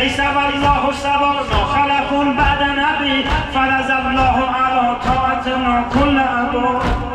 لیس والله سبر ما خلقون بعد نبی فرز الله علا طاعت ما کل عباد